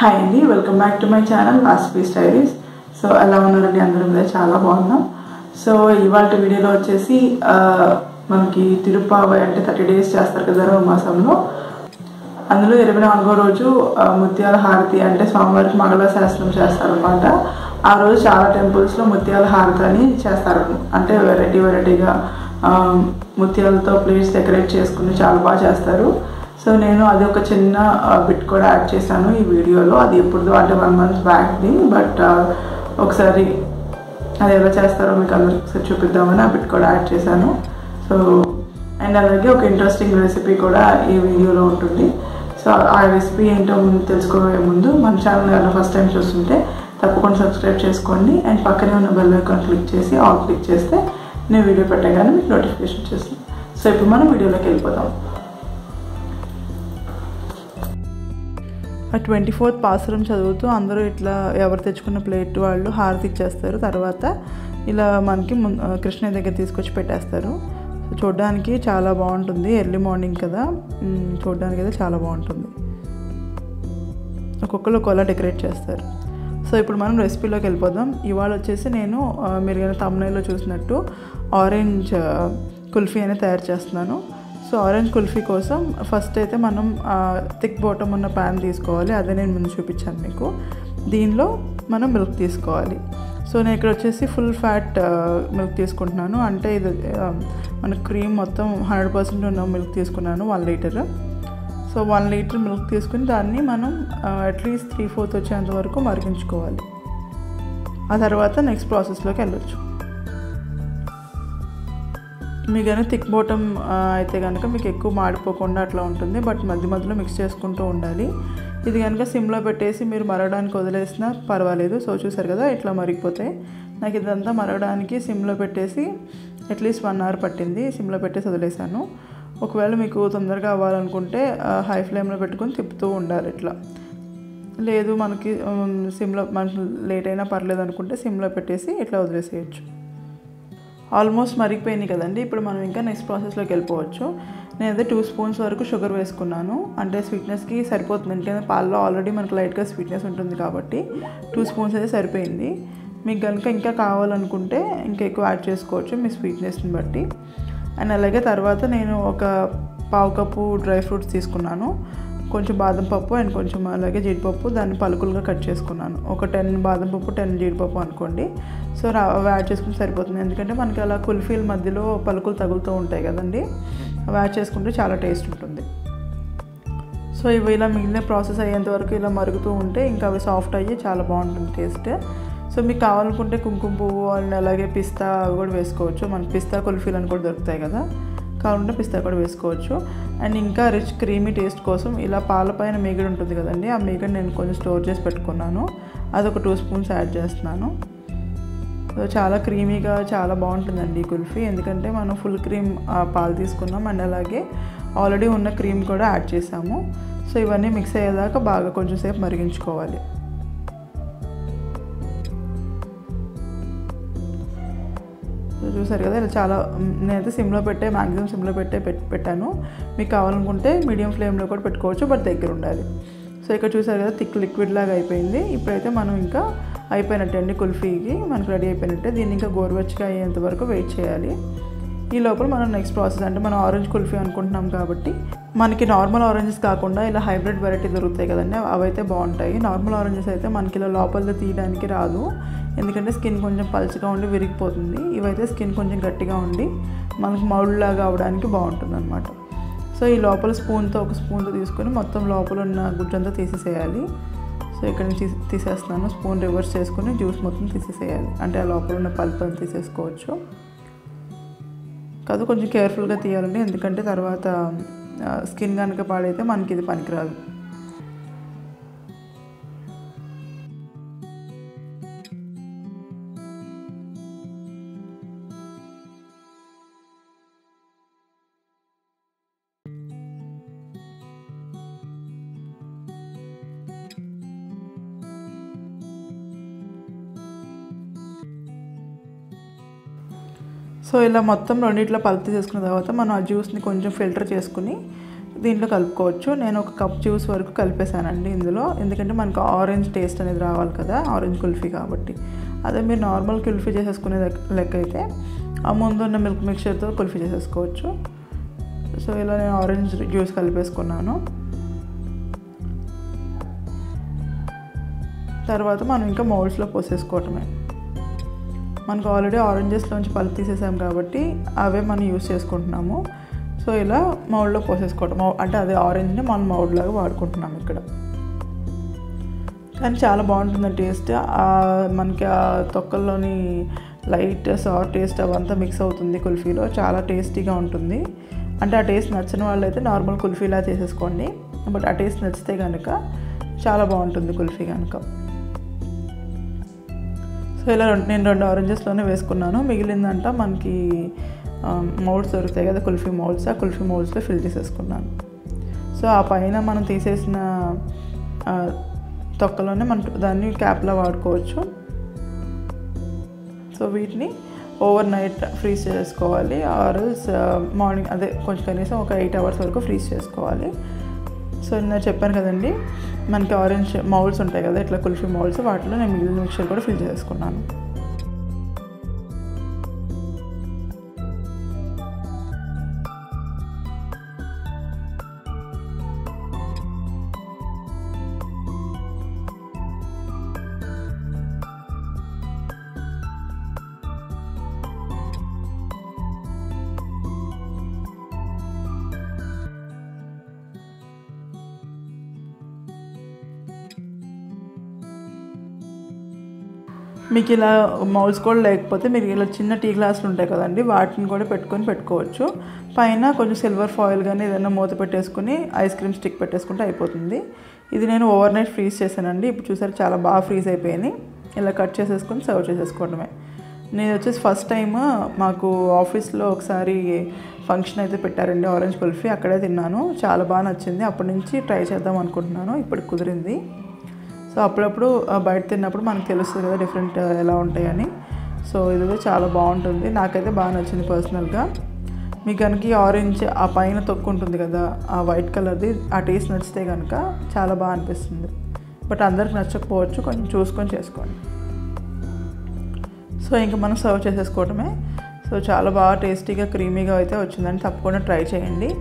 Hi అండి welcome back to my channel last P diaries so ఎలా ఉన్నారండి? అందరం మీద చాలా బాగున్నాం. సో ఇవాళ వీడియోలో వచ్చేసి మనకి తిరుపావై అంటే థర్టీ డేస్ చేస్తారు కదా ధర్మ మాసంలో. అందులో ఇరవై నాలుగో రోజు ముత్యాల హారతి అంటే స్వామివారికి మంగళ శాస్త్రం చేస్తారనమాట ఆ రోజు చాలా టెంపుల్స్లో ముత్యాల హారతి అని చేస్తారు. అంటే వెరైటీ వెరైటీగా ముత్యాలతో ప్లేట్స్ డెకరేట్ చేసుకుని చాలా బాగా చేస్తారు. సో నేను అది ఒక చిన్న బిట్ కూడా యాడ్ చేశాను ఈ వీడియోలో. అది ఎప్పుడు అంటే వన్ మంత్ బ్యాక్ది బట్ ఒకసారి అది ఎలా చేస్తారో మీకు అందరికి చూపిద్దామని ఆ బిట్ కూడా యాడ్ చేశాను. సో అండ్ అలాగే ఒక ఇంట్రెస్టింగ్ రెసిపీ కూడా ఈ వీడియోలో ఉంటుంది. సో ఆ రెసిపీ ఏంటో ముందు తెలుసుకోవే ముందు మన ఛానల్ ఫస్ట్ టైం చూస్తుంటే తప్పకుండా సబ్స్క్రైబ్ చేసుకోండి. అండ్ పక్కనే ఉన్న బెల్ ఐకాన్ క్లిక్ చేసి ఆల్ క్లిక్ చేస్తే నేను వీడియో పెట్టగానే మీకు నోటిఫికేషన్ చేస్తాను. సో ఇప్పుడు మనం వీడియోలోకి వెళ్ళిపోదాం. ఆ ట్వంటీ ఫోర్త్ పాసురం చదువుతూ అందరూ ఇట్లా ఎవరు తెచ్చుకున్న ప్లేట్ వాళ్ళు హారతి ఇచ్చేస్తారు. తర్వాత ఇలా మనకి ముం- కృష్ణ కృష్ణయ్య దగ్గర తీసుకొచ్చి పెట్టేస్తారు. చూడడానికి చాలా బాగుంటుంది. ఎర్లీ మార్నింగ్ కదా. చూడడానికి అయితే చాలా బాగుంటుంది. ఒక్కొక్కరు ఒకలా డెకరేట్ చేస్తారు. సో ఇప్పుడు మనం రెసిపీలోకి వెళ్ళిపోదాం. ఇవాళ వచ్చేసి నేను మీరు కానీ తమ్నైలో చూసినట్టు ఆరెంజ్ కుల్ఫీ అనేది తయారు చేస్తున్నాను. సో ఆరెంజ్ కుల్ఫీ కోసం ఫస్ట్ అయితే మనం థిక్ బాటమ్ ఉన్న ప్యాన్ తీసుకోవాలి. అదే నేను ముందు చూపించాను మీకు. దీనిలో మనం మిల్క్ తీసుకోవాలి. సో నేను ఇక్కడ వచ్చేసి ఫుల్ ఫ్యాట్ మిల్క్ తీసుకుంటున్నాను. అంటే ఇది మన క్రీమ్ మొత్తం హండ్రెడ్ పర్సెంట్ ఉన్న మిల్క్ తీసుకున్నాను one litre. So one litre milk తీసుకుని దాన్ని మనం అట్లీస్ట్ త్రీ ఫోర్త్ వచ్చేంత వరకు మరిగించుకోవాలి. ఆ తర్వాత నెక్స్ట్ ప్రాసెస్లోకి వెళ్ళొచ్చు. మీకు కనుక థిక్ బాటమ్ అయితే కనుక మీకు ఎక్కువ మాడిపోకుండా అట్లా ఉంటుంది. బట్ మధ్య మధ్యలో మిక్స్ చేసుకుంటూ ఉండాలి. ఇది కనుక సిమ్లో పెట్టేసి మీరు మరగడానికి వదిలేసినా పర్వాలేదు. సో చూసారు కదా ఇట్లా మరిగిపోతాయి నాకు ఇదంతా మరగడానికి సిమ్లో పెట్టేసి అట్లీస్ట్ వన్ అవర్ పట్టింది. సిమ్లో పెట్టేసి వదిలేసాను ఒకవేళ మీకు తొందరగా అవ్వాలనుకుంటే హై ఫ్లేమ్లో పెట్టుకొని తిప్పుతూ ఉండాలి ఇట్లా. లేదు మనకి సిమ్లో మనకి లేట్ అయినా పర్లేదు అనుకుంటే సిమ్లో పెట్టేసి ఇట్లా వదిలేసేయచ్చు. ఆల్మోస్ట్ మరిగిపోయినాయి కదండి. ఇప్పుడు మనం ఇంకా నెక్స్ట్ ప్రాసెస్లోకి వెళ్ళిపోవచ్చు. నేనైతే టూ స్పూన్స్ వరకు షుగర్ వేసుకున్నాను. అంటే స్వీట్నెస్కి సరిపోతుంది. ఎందుకంటే పాలలో ఆల్రెడీ మనకు లైట్గా స్వీట్నెస్ ఉంటుంది కాబట్టి టూ స్పూన్స్ అయితే సరిపోయింది. మీకు కనుక ఇంకా కావాలనుకుంటే ఇంకా ఎక్కువ యాడ్ చేసుకోవచ్చు మీ స్వీట్నెస్ని బట్టి. అండ్ అలాగే తర్వాత నేను ఒక పావు కప్పు డ్రై ఫ్రూట్స్ తీసుకున్నాను. కొంచెం బాదం పప్పు అండ్ కొంచెం అలాగే జీడిపప్పు దాన్ని పలుకులుగా కట్ చేసుకున్నాను. ఒక టెన్ బాదం పప్పు టెన్ జీడిపప్పు అనుకోండి. సో అవి యాడ్ చేసుకుంటే సరిపోతుంది. ఎందుకంటే మనకి అలా కుల్ఫీల మధ్యలో పలుకులు తగులుతూ ఉంటాయి కదండి. అవి యాడ్ చేసుకుంటే చాలా టేస్ట్ ఉంటుంది. సో ఇవి ఇలా మిగిలిన ప్రాసెస్ అయ్యేంత వరకు ఇలా మరుగుతూ ఉంటే ఇంకా అవి సాఫ్ట్ అయ్యి చాలా బాగుంటుంది టేస్ట్. సో మీకు కావాలనుకుంటే కుంకుమ పువ్వు అండ్ అలాగే పిస్తా అవి కూడా వేసుకోవచ్చు. మనకి పిస్తా కుల్ఫీలు అని కూడా దొరుకుతాయి కదా. కావాలంటే పిస్తా కూడా వేసుకోవచ్చు. అండ్ ఇంకా రిచ్ క్రీమీ టేస్ట్ కోసం ఇలా పాల పైన మీగడ ఉంటుంది కదండి ఆ మీగడ నేను కొంచెం స్టోర్ చేసి పెట్టుకున్నాను. అది ఒక టూ స్పూన్స్ యాడ్ చేస్తున్నాను. సో చాలా క్రీమీగా చాలా బాగుంటుందండి ఈ కుల్ఫీ. ఎందుకంటే మనం ఫుల్ క్రీమ్ పాలు తీసుకున్నాం. అండ్ అలాగే ఆల్రెడీ ఉన్న క్రీమ్ కూడా యాడ్ చేసాము. సో ఇవన్నీ మిక్స్ అయ్యేదాకా బాగా కొంచెం సేపు మరిగించుకోవాలి. చూసారు కదా ఇలా చాలా నేనైతే సిమ్లో పెట్టే మ్యాక్సిమం సిమ్లో పెట్టే పెట్టాను. మీకు కావాలనుకుంటే మీడియం ఫ్లేమ్లో కూడా పెట్టుకోవచ్చు బట్ దగ్గర ఉండాలి. సో ఇక్కడ చూసారు కదా థిక్ లిక్విడ్ లాగా అయిపోయింది. ఇప్పుడైతే మనం ఇంకా అయిపోయినట్టే అండి కుల్ఫీకి. మనకు రెడీ అయిపోయినట్టే. దీన్ని ఇంకా గోరువెచ్చగా అయ్యేంత వరకు వెయిట్ చేయాలి. ఈ లోపల మనం నెక్స్ట్ ప్రాసెస్ అంటే మనం ఆరెంజ్ కుల్ఫీ అనుకుంటున్నాం కాబట్టి మనకి నార్మల్ ఆరెంజెస్ కాకుండా ఇలా హైబ్రిడ్ వెరైటీ దొరుకుతాయి కదండి అవైతే బాగుంటాయి. నార్మల్ ఆరెంజెస్ అయితే మనకి ఇలా లోపల తీయడానికి రాదు. ఎందుకంటే స్కిన్ కొంచెం పలుచగా ఉండి విరిగిపోతుంది. ఇవైతే స్కిన్ కొంచెం గట్టిగా ఉండి మనకు మౌల్డ్ లాగా అవడానికి బాగుంటుంది అనమాట సో ఈ లోపల స్పూన్తో ఒక స్పూన్తో తీసుకొని మొత్తం లోపల ఉన్న గుజ్జంతా తీసేసేయాలి. సో ఇక్కడ నుంచి తీసేస్తున్నాను. స్పూన్ రివర్స్ చేసుకుని జ్యూస్ మొత్తం తీసేసేయాలి. అంటే ఆ లోపల ఉన్న పల్ప్ తీసేసుకోవచ్చు. కాదు కొంచెం కేర్ఫుల్గా తీయాలండి. ఎందుకంటే తర్వాత స్కిన్ కనుక పాడైతే మనకి ఇది పనికిరాదు. సో ఇలా మొత్తం రెండిట్లో పల్ప్ చేసుకున్న తర్వాత మనం ఆ జ్యూస్ని కొంచెం ఫిల్టర్ చేసుకుని దీంట్లో కలుపుకోవచ్చు. నేను ఒక కప్ జ్యూస్ వరకు కలిపేశానండి ఇందులో. ఎందుకంటే మనకు ఆరెంజ్ టేస్ట్ అనేది రావాలి కదా ఆరెంజ్ కుల్ఫీ కాబట్టి. అదే మీరు నార్మల్ కుల్ఫీ చేసేసుకునే లెక్క అయితే ఆ ముందు ఉన్న మిల్క్ మిక్చర్తో కుల్ఫీ చేసేసుకోవచ్చు. సో ఇలా నేను ఆరెంజ్ జ్యూస్ కలిపేసుకున్నాను. తర్వాత మనం ఇంకా మౌల్డ్స్లో పోసేసుకోవటమే. మనకు ఆల్రెడీ ఆరెంజెస్లోంచి పళ్ళు తీసేసాం కాబట్టి అవే మనం యూస్ చేసుకుంటున్నాము. సో ఇలా మౌల్డ్లో పోసేసుకోవటం. మౌ- అంటే అదే ఆరెంజ్ని మనం మౌల్డ్ లాగా వాడుకుంటున్నాం ఇక్కడ. కానీ చాలా బాగుంటుంది టేస్ట్ మనకి ఆ తొక్కల్లోని లైట్ సార్ టేస్ట్ అవంతా మిక్స్ అవుతుంది కుల్ఫీలో. చాలా టేస్టీగా ఉంటుంది. అంటే ఆ టేస్ట్ నచ్చిన వాళ్ళైతే నార్మల్ కుల్ఫీలా చేసేసుకోండి. బట్ ఆ టేస్ట్ నచ్చితే కనుక చాలా బాగుంటుంది కుల్ఫీ కనుక సో ఇలా నేను రెండు ఆరెంజెస్లోనే వేసుకున్నాను. మిగిలిందంట మనకి మౌల్డ్స్ దొరుకుతాయి కదా కుల్ఫీ మౌల్డ్స్ ఆ కుల్ఫీ మౌల్డ్స్లో ఫిల్ చేసేసుకున్నాను. సో ఆ పైన మనం తీసేసిన తొక్కలోనే మనం దాన్ని క్యాప్లా వాడుకోవచ్చు. సో వీటిని ఓవర్ నైట్ ఫ్రీజ్ చేసుకోవాలి. ఆర్ఎల్స్ మార్నింగ్ అదే కొంచెం కనీసం ఒక ఎయిట్ అవర్స్ వరకు ఫ్రీజ్ చేసుకోవాలి. సో నేను చెప్పాను కదండి మనకి ఆరెంజ్ మౌల్స్ ఉంటాయి కదా ఇట్లా కుల్ఫీ మౌల్స్ వాటిలో నేను మిగిలిన మిక్చర్ కూడా ఫిల్ చేసుకున్నాను. మీకు ఇలా మౌల్స్ కూడా లేకపోతే మీరు ఇలా చిన్న టీ గ్లాసులు ఉంటాయి కదండి వాటిని కూడా పెట్టుకొని పెట్టుకోవచ్చు. పైన కొంచెం సిల్వర్ ఫాయిల్ కానీ ఏదైనా మూత పెట్టేసుకుని ఐస్ క్రీమ్ స్టిక్ పెట్టేసుకుంటే అయిపోతుంది. ఇది నేను ఓవర్ నైట్ ఫ్రీజ్ చేశానండి ఇప్పుడు చూసారు చాలా బాగా ఫ్రీజ్ అయిపోయినాయి ఇలా కట్ చేసేసుకొని సర్వ్ చేసేసుకోవడమే. నేను వచ్చేసి ఫస్ట్ టైం మాకు ఆఫీస్లో ఒకసారి ఫంక్షన్ అయితే పెట్టారండి ఆరెంజ్ కుల్ఫీ. అక్కడే తిన్నాను. చాలా బాగా నచ్చింది. అప్పటి నుంచి ట్రై చేద్దాం అనుకుంటున్నాను. ఇప్పుడు కుదిరింది. సో అప్పుడప్పుడు బయట తిన్నప్పుడు మనకు తెలుస్తుంది కదా డిఫరెంట్ ఎలా ఉంటాయని. సో ఇది చాలా బాగుంటుంది. నాకైతే బాగా నచ్చింది పర్సనల్గా. మీకు కనుక ఈ ఆరెంజ్ ఆ పైన తొక్కు ఉంటుంది కదా ఆ వైట్ కలర్ది ఆ టేస్ట్ నచ్చితే కనుక చాలా బాగా అనిపిస్తుంది. బట్ అందరికి నచ్చకపోవచ్చు కొంచెం చూసుకొని చేసుకోండి. సో ఇంకా మనం సర్వ్ చేసేసుకోవటమే. సో చాలా బాగా టేస్టీగా క్రీమీగా అయితే వచ్చిందని తప్పకుండా ట్రై చేయండి.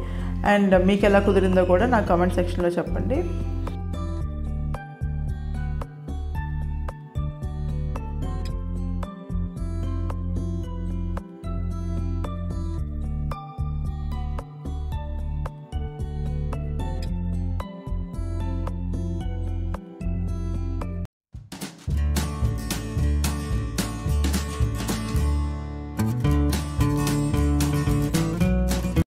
అండ్ మీకు ఎలా కుదిరిందో కూడా నా కామెంట్ సెక్షన్లో చెప్పండి.